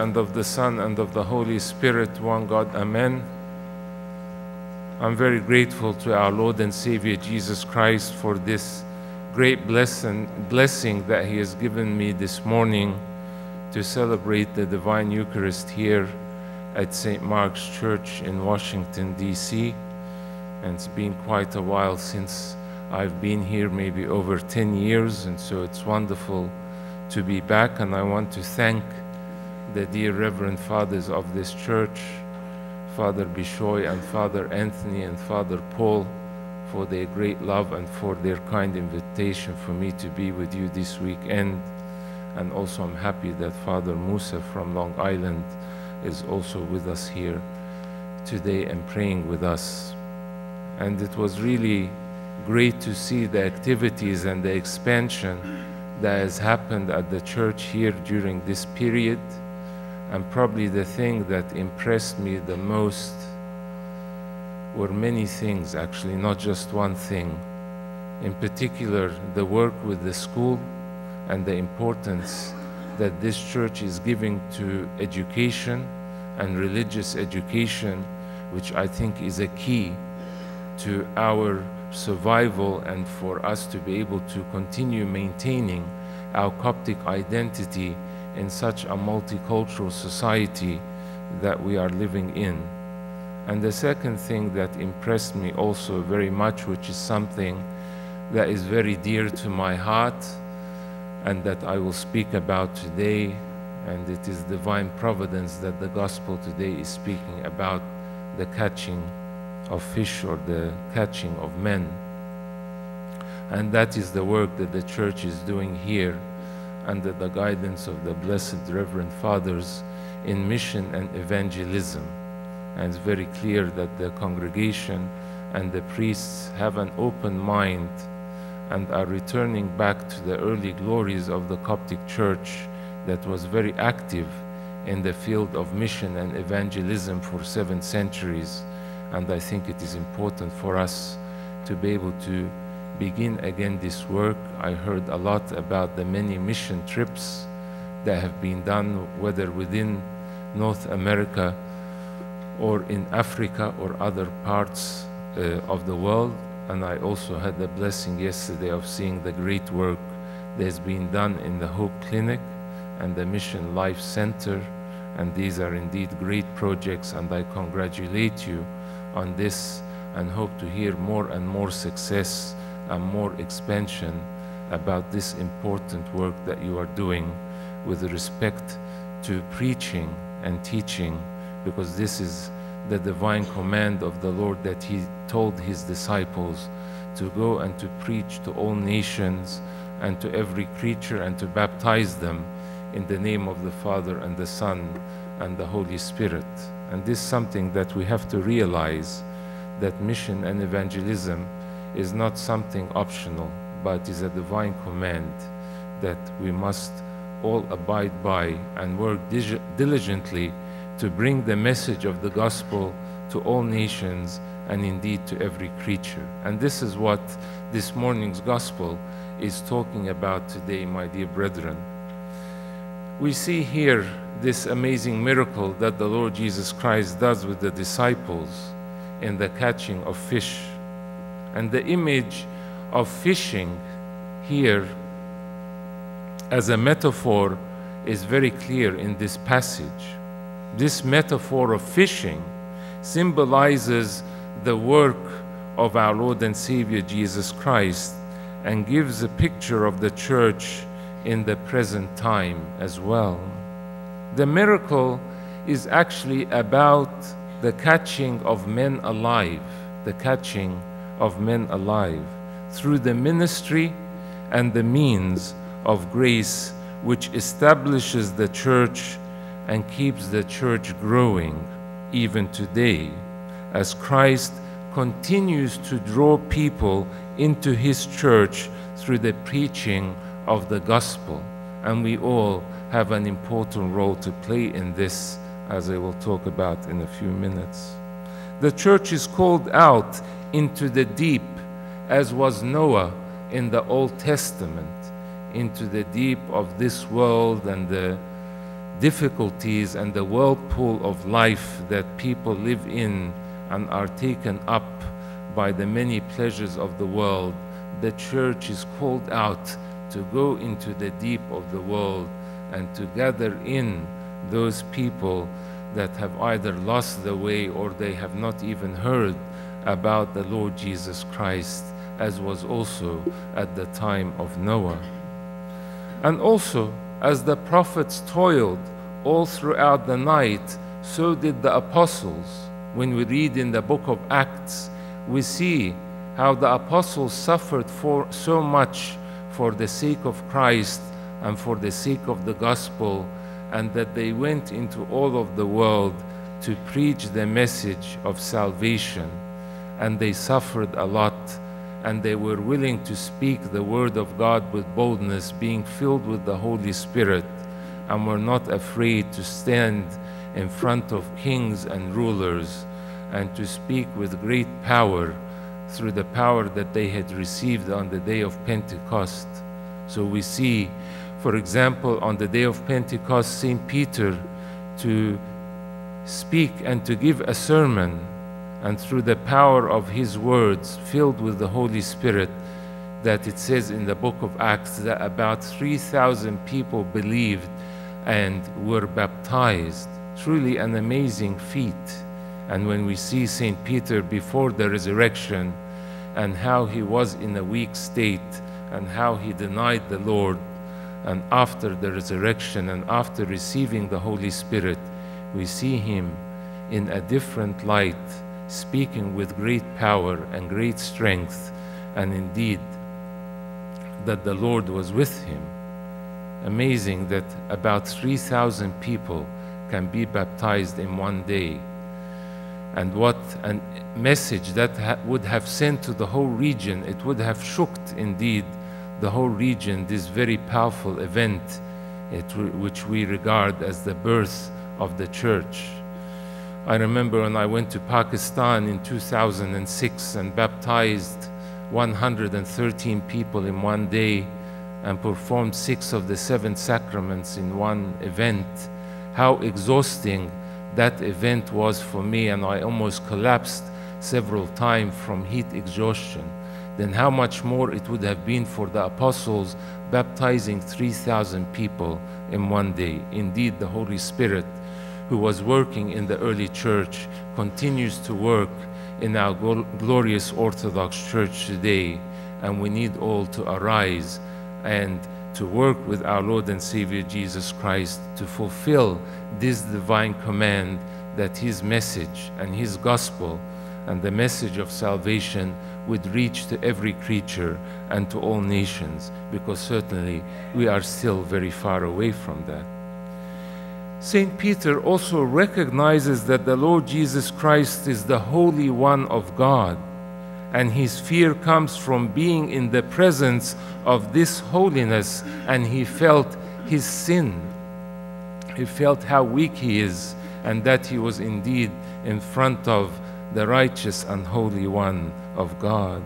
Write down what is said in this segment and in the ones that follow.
and of the Son, and of the Holy Spirit, one God. Amen. I'm very grateful to our Lord and Savior Jesus Christ for this great blessing, blessing that He has given me this morning to celebrate the Divine Eucharist here at St. Mark's Church in Washington, D.C. And it's been quite a while since I've been here, maybe over 10 years, and so it's wonderful to be back. And I want to thank the dear Reverend Fathers of this church, Father Bishoy and Father Anthony and Father Paul, for their great love and for their kind invitation for me to be with you this weekend. And also, I'm happy that Father Musa from Long Island is also with us here today and praying with us. And it was really great to see the activities and the expansion that has happened at the church here during this period. And probably the thing that impressed me the most were many things, actually, not just one thing. In particular, the work with the school and the importance that this church is giving to education and religious education, which I think is a key to our survival and for us to be able to continue maintaining our Coptic identity in such a multicultural society that we are living in. And the second thing that impressed me also very much, which is something that is very dear to my heart and that I will speak about today, and it is divine providence that the gospel today is speaking about the catching of fish or the catching of men. And that is the work that the church is doing here under the guidance of the Blessed Reverend Fathers in mission and evangelism. And it's very clear that the congregation and the priests have an open mind and are returning back to the early glories of the Coptic Church that was very active in the field of mission and evangelism for seven centuries. And I think it is important for us to be able to begin again this work. I heard a lot about the many mission trips that have been done, whether within North America or in Africa or other parts uh, of the world. And I also had the blessing yesterday of seeing the great work that has been done in the Hope Clinic and the Mission Life Center. And these are indeed great projects, and I congratulate you on this and hope to hear more and more success and more expansion about this important work that you are doing with respect to preaching and teaching, because this is the divine command of the Lord that He told His disciples to go and to preach to all nations and to every creature and to baptize them in the name of the Father and the Son and the Holy Spirit. And this is something that we have to realize that mission and evangelism is not something optional, but is a divine command that we must all abide by and work diligently to bring the message of the gospel to all nations and indeed to every creature. And this is what this morning's gospel is talking about today, my dear brethren. We see here this amazing miracle that the Lord Jesus Christ does with the disciples in the catching of fish. And the image of fishing here as a metaphor is very clear in this passage. This metaphor of fishing symbolizes the work of our Lord and Savior Jesus Christ and gives a picture of the church in the present time as well. The miracle is actually about the catching of men alive, the catching of men alive through the ministry and the means of grace which establishes the church and keeps the church growing even today as Christ continues to draw people into his church through the preaching of the gospel. And we all have an important role to play in this, as I will talk about in a few minutes. The church is called out into the deep, as was Noah in the Old Testament, into the deep of this world and the difficulties and the whirlpool of life that people live in and are taken up by the many pleasures of the world, the church is called out to go into the deep of the world and to gather in those people that have either lost the way or they have not even heard about the Lord Jesus Christ, as was also at the time of Noah. And also, as the prophets toiled all throughout the night, so did the apostles. When we read in the book of Acts, we see how the apostles suffered for so much for the sake of Christ and for the sake of the gospel, and that they went into all of the world to preach the message of salvation. And they suffered a lot, and they were willing to speak the word of God with boldness, being filled with the Holy Spirit, and were not afraid to stand in front of kings and rulers and to speak with great power through the power that they had received on the day of Pentecost. So we see, for example, on the day of Pentecost, St. Peter to speak and to give a sermon, and through the power of his words, filled with the Holy Spirit, that it says in the book of Acts that about 3,000 people believed and were baptized. Truly an amazing feat. And when we see St. Peter before the resurrection and how he was in a weak state and how he denied the Lord, and after the resurrection and after receiving the Holy Spirit, we see him in a different light, speaking with great power and great strength, and indeed that the Lord was with him. Amazing that about 3,000 people can be baptized in one day. And what a message that ha would have sent to the whole region. It would have shocked indeed the whole region, this very powerful event, which we regard as the birth of the church. I remember when I went to Pakistan in 2006 and baptized 113 people in one day and performed six of the seven sacraments in one event, how exhausting that event was for me, and I almost collapsed several times from heat exhaustion. Then, how much more it would have been for the apostles baptizing 3,000 people in one day. Indeed, the Holy Spirit, who was working in the early church, continues to work in our glorious Orthodox Church today, and we need all to arise and to work with our Lord and Savior Jesus Christ to fulfill this divine command that His message and His gospel and the message of salvation would reach to every creature and to all nations, because certainly we are still very far away from that. St. Peter also recognizes that the Lord Jesus Christ is the Holy One of God, and his fear comes from being in the presence of this holiness, and he felt his sin. He felt how weak he is, and that he was indeed in front of the righteous and holy one of God.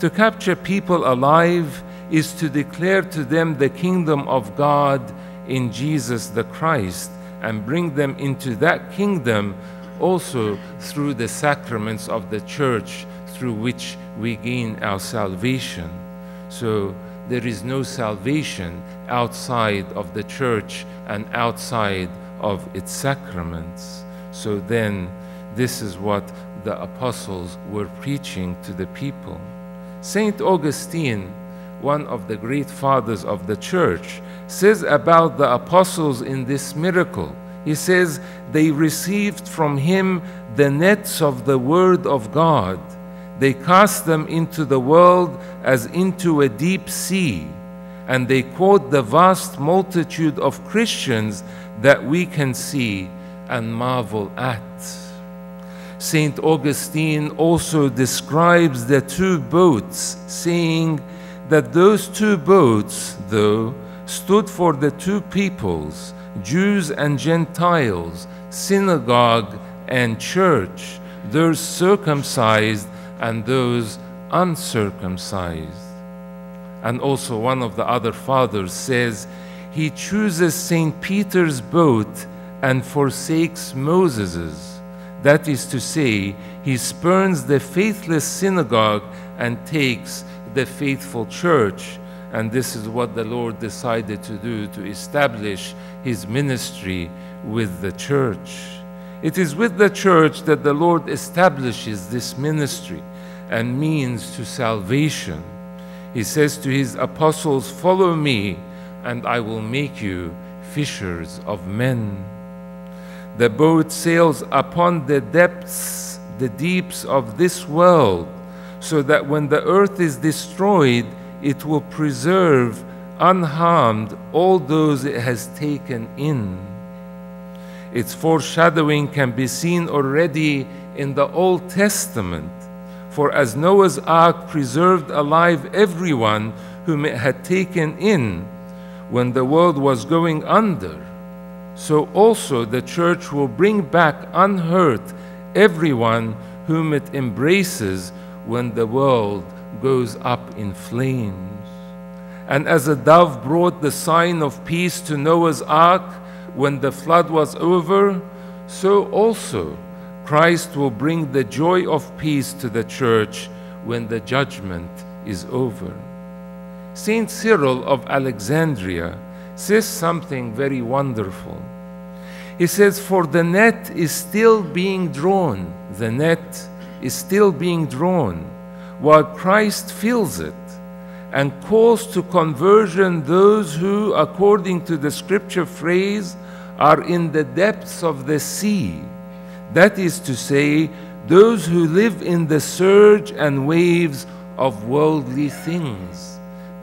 To capture people alive is to declare to them the kingdom of God in Jesus the Christ and bring them into that kingdom also through the sacraments of the church through which we gain our salvation. So there is no salvation outside of the church and outside of its sacraments. So then, this is what the apostles were preaching to the people. Saint Augustine, one of the great fathers of the church, says about the apostles in this miracle. He says, They received from him the nets of the word of God. They cast them into the world as into a deep sea. And they quote the vast multitude of Christians that we can see and marvel at. St. Augustine also describes the two boats, saying that those two boats, though, stood for the two peoples, Jews and Gentiles, synagogue and church, those circumcised and those uncircumcised. And also, one of the other fathers says, he chooses St. Peter's boat and forsakes Moses's. That is to say, he spurns the faithless synagogue and takes the faithful church. And this is what the Lord decided to do to establish his ministry with the church. It is with the church that the Lord establishes this ministry and means to salvation. He says to his apostles, Follow me, and I will make you fishers of men. The boat sails upon the depths, the deeps of this world, so that when the earth is destroyed, it will preserve unharmed all those it has taken in. Its foreshadowing can be seen already in the Old Testament. For as Noah's ark preserved alive everyone whom it had taken in when the world was going under, so also the church will bring back unhurt everyone whom it embraces when the world goes up in flames. And as a dove brought the sign of peace to Noah's ark when the flood was over, so also Christ will bring the joy of peace to the church when the judgment is over. Saint Cyril of Alexandria says something very wonderful. He says, For the net is still being drawn, the net is still being drawn, while Christ fills it and calls to conversion those who, according to the scripture phrase, are in the depths of the sea. That is to say, those who live in the surge and waves of worldly things.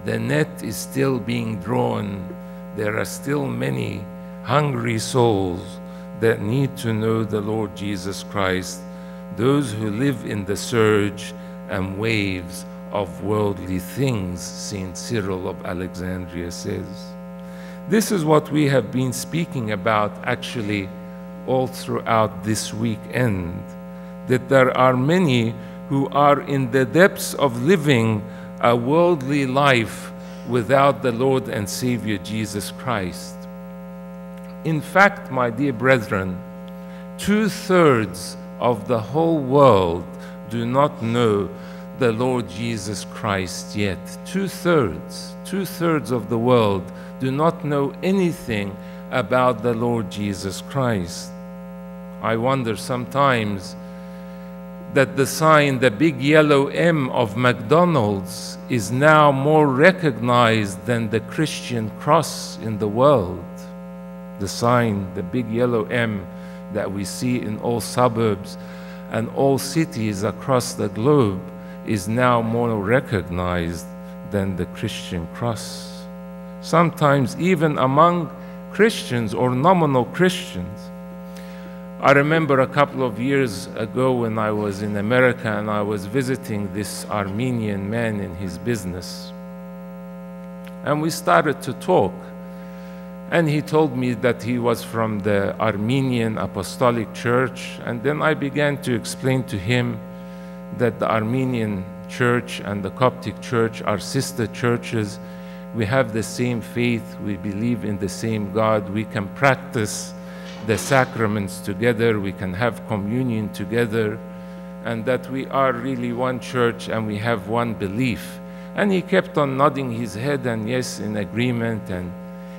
The net is still being drawn. There are still many hungry souls that need to know the Lord Jesus Christ, those who live in the surge and waves of worldly things, St. Cyril of Alexandria says. This is what we have been speaking about actually all throughout this weekend that there are many who are in the depths of living a worldly life without the Lord and Savior Jesus Christ. In fact, my dear brethren, two thirds of the whole world do not know the Lord Jesus Christ yet. Two thirds, two thirds of the world do not know anything about the Lord Jesus Christ. I wonder sometimes that the sign, the big yellow M of McDonald's, is now more recognized than the Christian cross in the world. The sign, the big yellow M that we see in all suburbs and all cities across the globe is now more recognized than the Christian cross. Sometimes, even among Christians or nominal Christians. I remember a couple of years ago when I was in America and I was visiting this Armenian man in his business. And we started to talk. And he told me that he was from the Armenian Apostolic Church. And then I began to explain to him that the Armenian church and the Coptic church are sister churches. We have the same faith, we believe in the same God, we can practice the sacraments together, we can have communion together, and that we are really one church and we have one belief. And he kept on nodding his head and yes, in agreement, and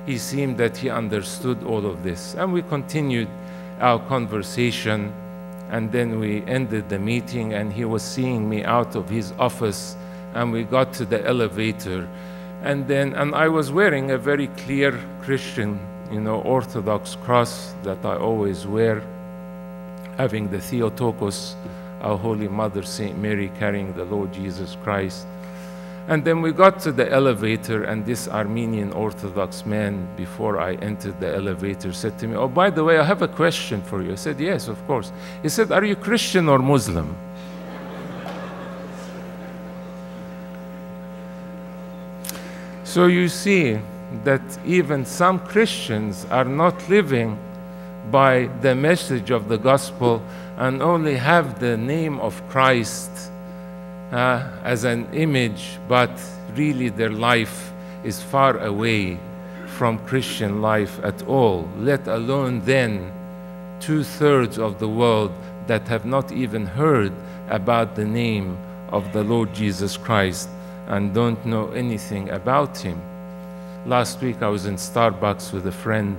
he seemed that he understood all of this. And we continued our conversation. And then we ended the meeting, and he was seeing me out of his office, and we got to the elevator. And then, and I was wearing a very clear Christian, you know, Orthodox cross that I always wear, having the Theotokos, our Holy Mother, St. Mary, carrying the Lord Jesus Christ. And then we got to the elevator, and this Armenian Orthodox man, before I entered the elevator, said to me, Oh, by the way, I have a question for you. I said, Yes, of course. He said, Are you Christian or Muslim? so you see that even some Christians are not living by the message of the gospel and only have the name of Christ uh, as an image, but really their life is far away from Christian life at all, let alone then two thirds of the world that have not even heard about the name of the Lord Jesus Christ and don't know anything about him. Last week I was in Starbucks with a friend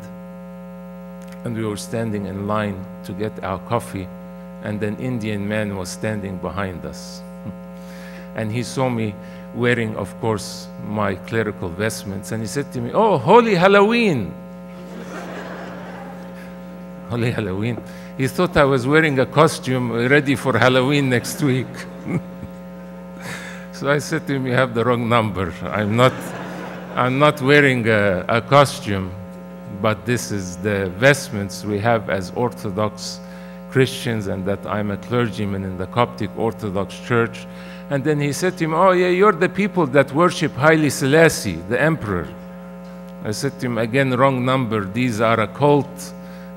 and we were standing in line to get our coffee and an Indian man was standing behind us. And he saw me wearing, of course, my clerical vestments and he said to me, Oh, Holy Halloween! Holy Halloween. He thought I was wearing a costume ready for Halloween next week. so I said to him, You have the wrong number. I'm not, I'm not wearing a, a costume, but this is the vestments we have as Orthodox Christians, and that I'm a clergyman in the Coptic Orthodox Church. And then he said to him, Oh, yeah, you're the people that worship Haile Selassie, the emperor. I said to him, Again, wrong number. These are a cult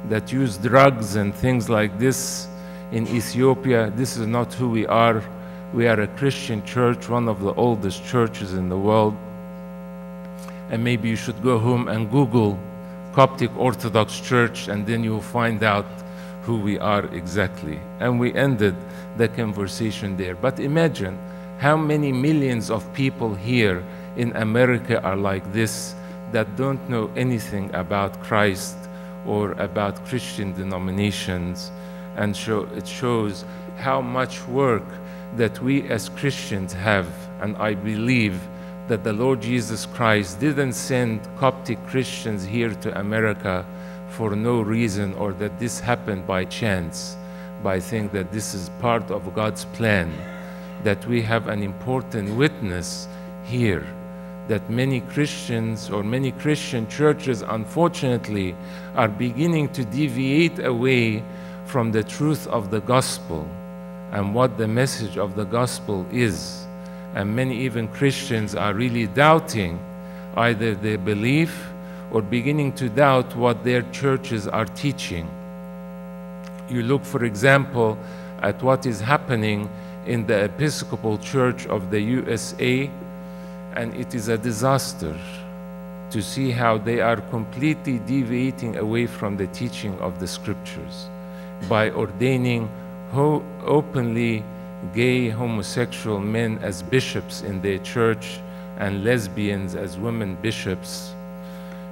that use drugs and things like this in Ethiopia. This is not who we are. We are a Christian church, one of the oldest churches in the world. And maybe you should go home and Google Coptic Orthodox Church, and then you'll find out who we are exactly. And we ended the conversation there. But imagine how many millions of people here in America are like this that don't know anything about Christ or about Christian denominations. And it shows how much work that we as Christians have. And I believe that the Lord Jesus Christ didn't send Coptic Christians here to America for no reason or that this happened by chance. But I think that this is part of God's plan, that we have an important witness here that many Christians or many Christian churches, unfortunately, are beginning to deviate away from the truth of the gospel and what the message of the gospel is. And many, even Christians, are really doubting either their belief or beginning to doubt what their churches are teaching. You look, for example, at what is happening in the Episcopal Church of the USA and it is a disaster to see how they are completely deviating away from the teaching of the scriptures by ordaining openly gay homosexual men as bishops in their church and lesbians as women bishops.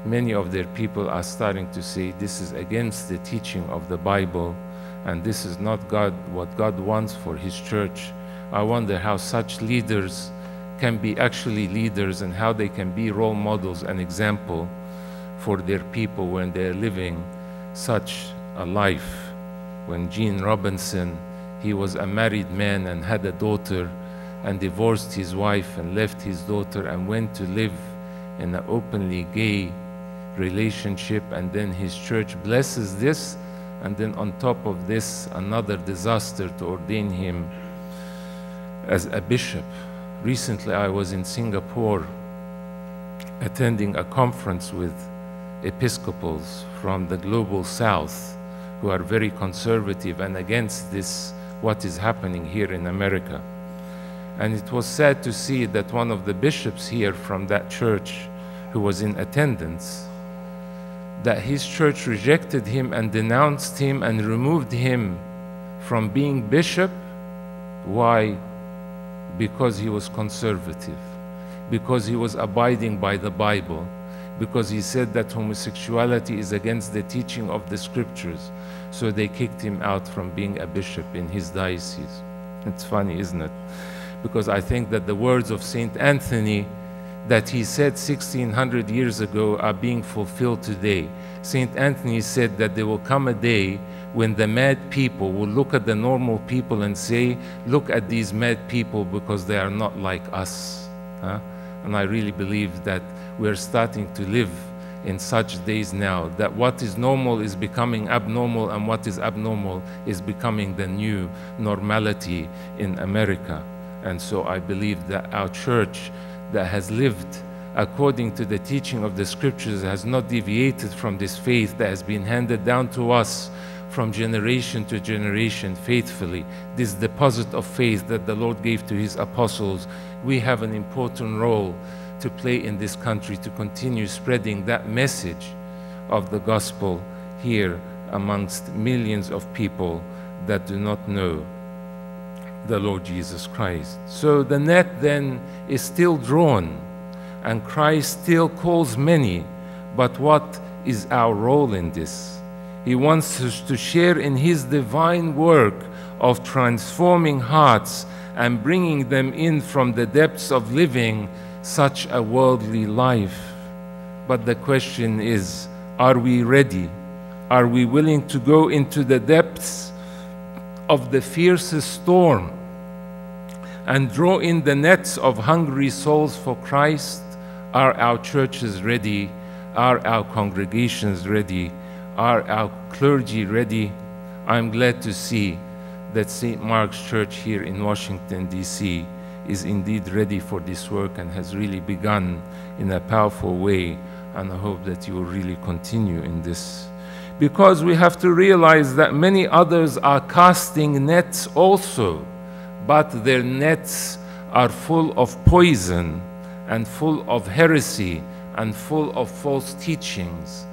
Many of their people are starting to say this is against the teaching of the Bible and this is not God what God wants for his church. I wonder how such leaders can be actually leaders and how they can be role models and example for their people when they're living such a life. When Gene Robinson, he was a married man and had a daughter and divorced his wife and left his daughter and went to live in an openly gay relationship and then his church blesses this and then on top of this another disaster to ordain him as a bishop Recently, I was in Singapore attending a conference with Episcopals from the global south who are very conservative and against this, what is happening here in America. And it was sad to see that one of the bishops here from that church who was in attendance, that his church rejected him and denounced him and removed him from being bishop. Why? because he was conservative, because he was abiding by the Bible, because he said that homosexuality is against the teaching of the scriptures. So they kicked him out from being a bishop in his diocese. It's funny, isn't it? Because I think that the words of St. Anthony that he said 1600 years ago are being fulfilled today. St. Anthony said that there will come a day when the mad people will look at the normal people and say, Look at these mad people because they are not like us. Huh? And I really believe that we're starting to live in such days now that what is normal is becoming abnormal and what is abnormal is becoming the new normality in America. And so I believe that our church that has lived according to the teaching of the scriptures has not deviated from this faith that has been handed down to us from generation to generation faithfully. This deposit of faith that the Lord gave to his apostles, we have an important role to play in this country to continue spreading that message of the gospel here amongst millions of people that do not know the Lord Jesus Christ. So the net then is still drawn, and Christ still calls many. But what is our role in this? He wants us to share in His divine work of transforming hearts and bringing them in from the depths of living such a worldly life. But the question is are we ready? Are we willing to go into the depths of the fiercest storm and draw in the nets of hungry souls for Christ? Are our churches ready? Are our congregations ready? Are our clergy ready? I'm glad to see that St. Mark's Church here in Washington, D.C. is indeed ready for this work and has really begun in a powerful way. And I hope that you will really continue in this. Because we have to realize that many others are casting nets also, but their nets are full of poison and full of heresy and full of false teachings.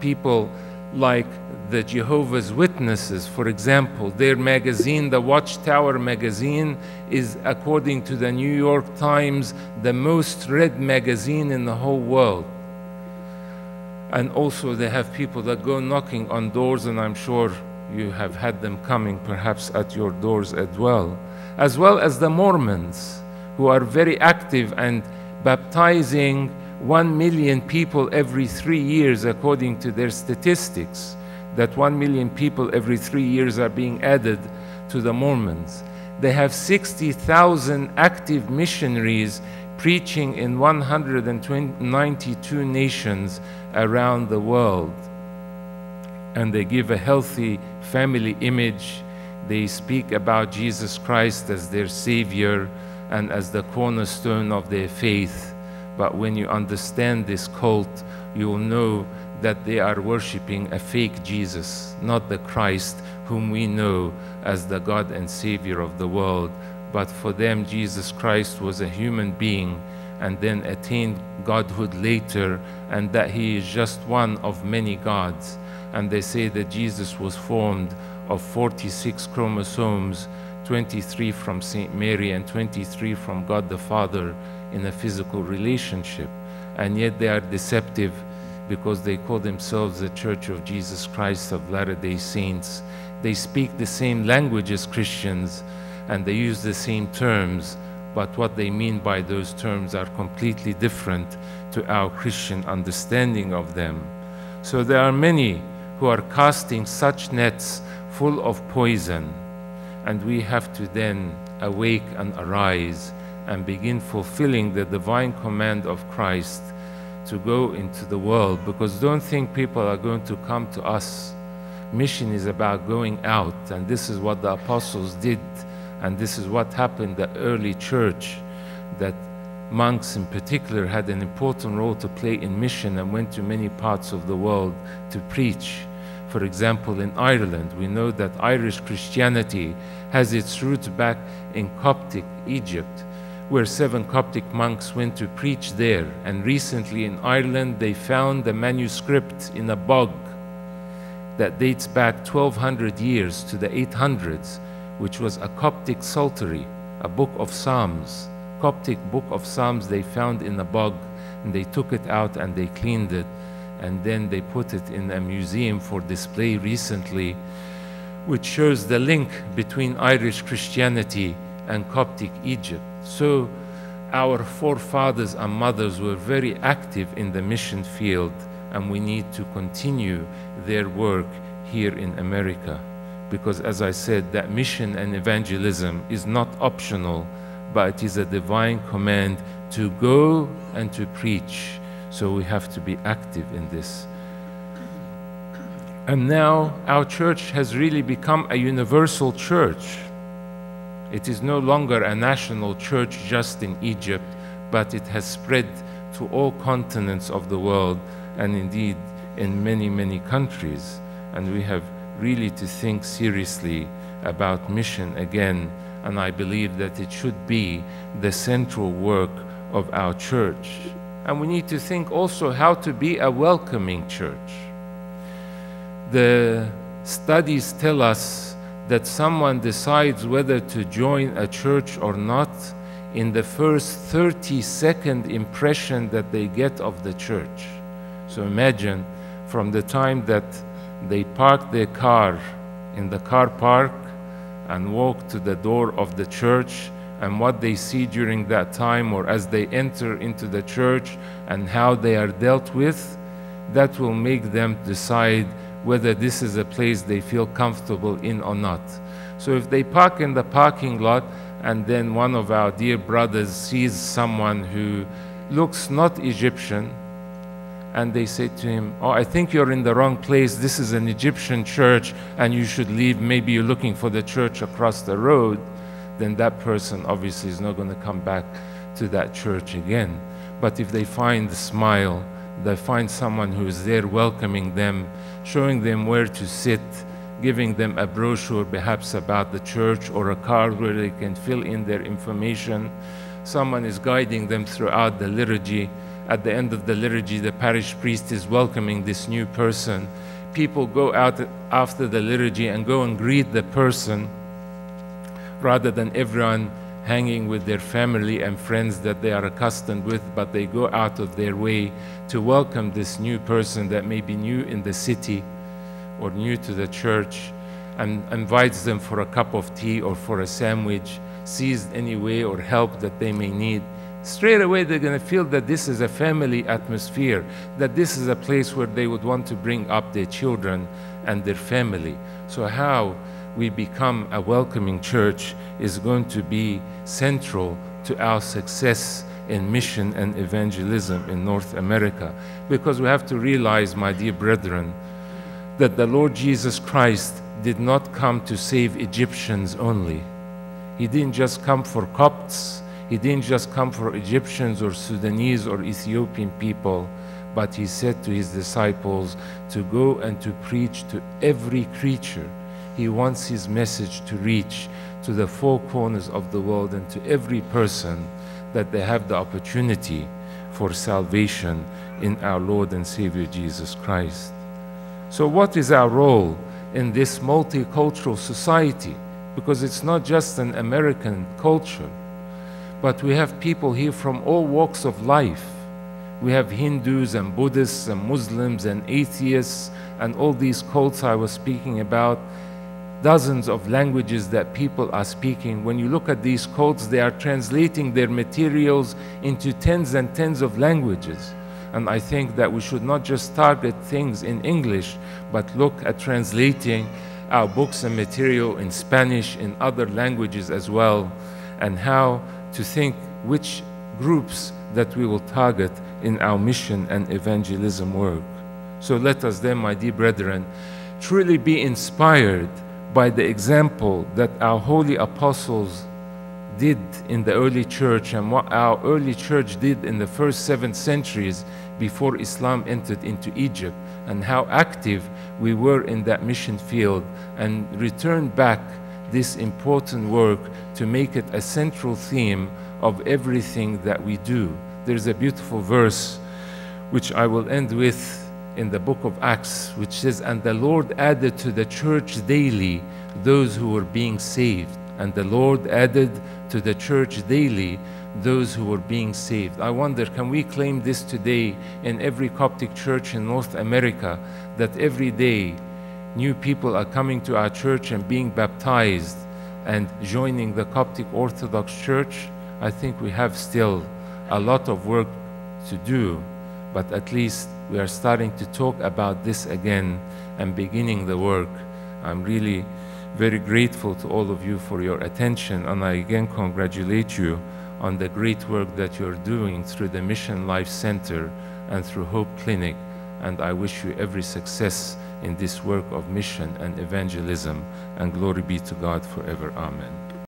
People like the Jehovah's Witnesses, for example, their magazine, the Watchtower magazine, is, according to the New York Times, the most read magazine in the whole world. And also, they have people that go knocking on doors, and I'm sure you have had them coming perhaps at your doors as well, as well as the Mormons, who are very active and baptizing 1 million people every three years, according to their statistics, that 1 million people every three years are being added to the Mormons. They have 60,000 active missionaries preaching in 192 nations around the world. And they give a healthy family image. They speak about Jesus Christ as their Savior and as the cornerstone of their faith but when you understand this cult, you will know that they are worshiping a fake Jesus, not the Christ whom we know as the God and Savior of the world. But for them, Jesus Christ was a human being and then attained godhood later, and that he is just one of many gods. And they say that Jesus was formed of 46 chromosomes, 23 from St. Mary and 23 from God the Father in a physical relationship. And yet they are deceptive because they call themselves the Church of Jesus Christ of Latter day Saints. They speak the same language as Christians and they use the same terms, but what they mean by those terms are completely different to our Christian understanding of them. So there are many who are casting such nets full of poison, and we have to then awake and arise and begin fulfilling the divine command of Christ to go into the world. Because don't think people are going to come to us. Mission is about going out, and this is what the apostles did, and this is what happened the early church that monks in particular had an important role to play in mission and went to many parts of the world to preach. For example, in Ireland, we know that Irish Christianity has its roots back in Coptic Egypt where seven Coptic monks went to preach there. And recently in Ireland, they found a manuscript in a bog that dates back 1200 years to the 800s, which was a Coptic psaltery, a book of Psalms. Coptic book of Psalms they found in a bog, and they took it out and they cleaned it, and then they put it in a museum for display recently, which shows the link between Irish Christianity and Coptic Egypt. So our forefathers and mothers were very active in the mission field, and we need to continue their work here in America. Because, as I said, that mission and evangelism is not optional, but it is a divine command to go and to preach. So we have to be active in this. And now our church has really become a universal church. It is no longer a national church just in Egypt, but it has spread to all continents of the world and indeed in many, many countries. And we have really to think seriously about mission again. And I believe that it should be the central work of our church. And we need to think also how to be a welcoming church. The studies tell us that someone decides whether to join a church or not in the first 30 second impression that they get of the church. So imagine from the time that they park their car in the car park and walk to the door of the church and what they see during that time or as they enter into the church and how they are dealt with, that will make them decide whether this is a place they feel comfortable in or not. So if they park in the parking lot and then one of our dear brothers sees someone who looks not Egyptian, and they say to him, Oh, I think you're in the wrong place. This is an Egyptian church and you should leave. Maybe you're looking for the church across the road. Then that person obviously is not going to come back to that church again. But if they find the smile, they find someone who is there welcoming them, showing them where to sit, giving them a brochure perhaps about the church or a card where they can fill in their information. Someone is guiding them throughout the liturgy at the end of the liturgy, the parish priest is welcoming this new person. People go out after the liturgy and go and greet the person rather than everyone hanging with their family and friends that they are accustomed with, but they go out of their way to welcome this new person that may be new in the city or new to the church and invites them for a cup of tea or for a sandwich, sees any way or help that they may need straight away they're going to feel that this is a family atmosphere, that this is a place where they would want to bring up their children and their family. So, how we become a welcoming church is going to be central to our success in mission and evangelism in North America. Because we have to realize, my dear brethren, that the Lord Jesus Christ did not come to save Egyptians only. He didn't just come for Copts he didn't just come for Egyptians or Sudanese or Ethiopian people, but he said to his disciples to go and to preach to every creature. He wants his message to reach to the four corners of the world and to every person that they have the opportunity for salvation in our Lord and Savior Jesus Christ. So, what is our role in this multicultural society? Because it's not just an American culture but we have people here from all walks of life. We have Hindus and Buddhists and Muslims and atheists and all these cults I was speaking about. Dozens of languages that people are speaking. When you look at these cults, they are translating their materials into tens and tens of languages. And I think that we should not just target things in English, but look at translating our books and material in Spanish, in other languages as well, and how to think which groups that we will target in our mission and evangelism work. So let us then, my dear brethren, truly be inspired by the example that our holy apostles did in the early church and what our early church did in the first seven centuries before Islam entered into Egypt, and how active we were in that mission field, and return back this important work to make it a central theme of everything that we do. There's a beautiful verse which I will end with in the book of Acts, which says, And the Lord added to the church daily those who were being saved. And the Lord added to the church daily those who were being saved. I wonder, can we claim this today in every Coptic church in North America that every day new people are coming to our church and being baptized and joining the Coptic Orthodox Church, I think we have still a lot of work to do, but at least we are starting to talk about this again and beginning the work. I'm really very grateful to all of you for your attention, and I again congratulate you on the great work that you're doing through the Mission Life Center and through Hope Clinic, and I wish you every success in this work of mission and evangelism. And glory be to God forever. Amen.